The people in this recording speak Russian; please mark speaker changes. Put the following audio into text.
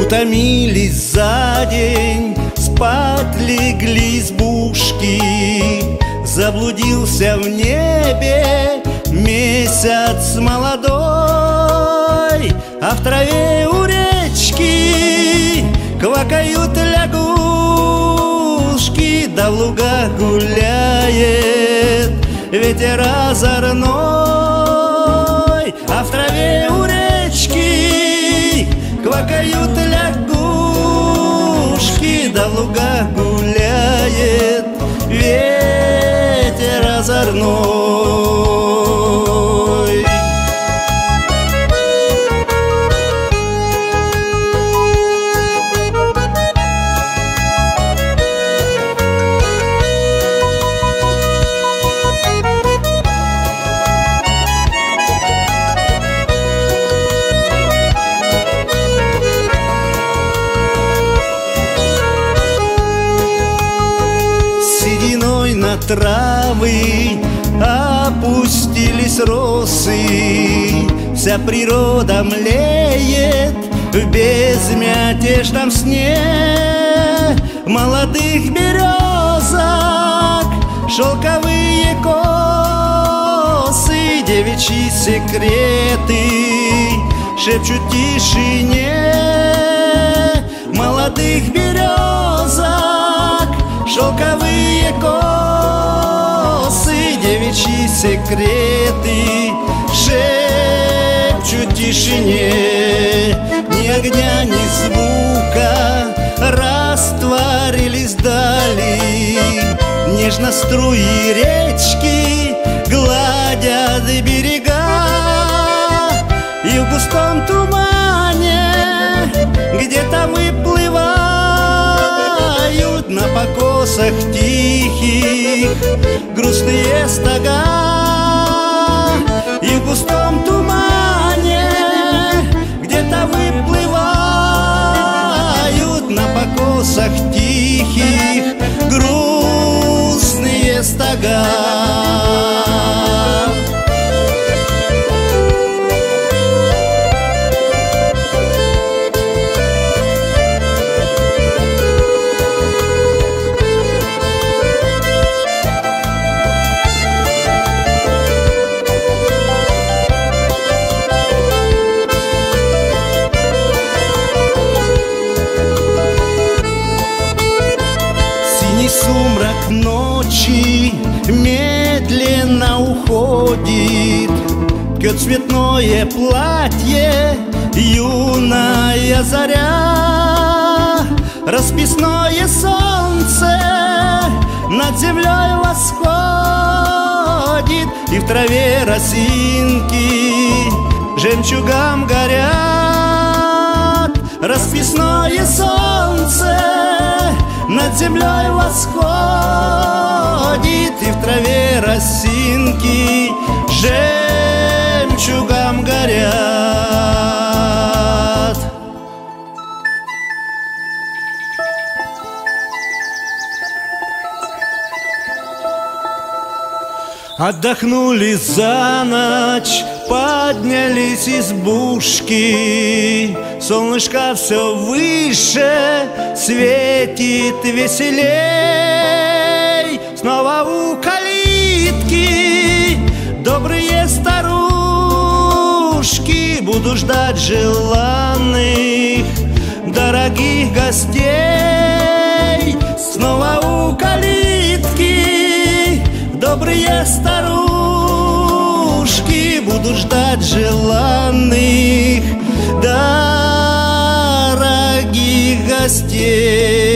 Speaker 1: Утомились за день, спать легли избушки Заблудился в небе месяц молодой А в траве у Да в лугах гуляет ветер озорной А в траве у речки квакают лягушки. Да в лугах гуляет ветер озорной травы опустились росы. Вся природа млеет в безмятежном сне. Молодых березок, шелковые косы Девичьи секреты шепчут тишине. Молодых березок, секреты. Шепчут тишине Ни огня, ни звука. Растворились дали Нежно струи речки гладят берега. И в густом тумане где-то выплывают На покосах тихих грустные стога И ночи медленно уходит. Пьет цветное платье юная заря. Расписное солнце над землей восходит И в траве росинки жемчугом горят. Расписное солнце над землей восходит И в траве росинки жемчугом горят. Отдохнули за ночь, поднялись избушки. Солнышко все выше светит веселей Буду ждать желанных, дорогих гостей. Снова у калитки добрые старушки Буду ждать желанных, дорогих гостей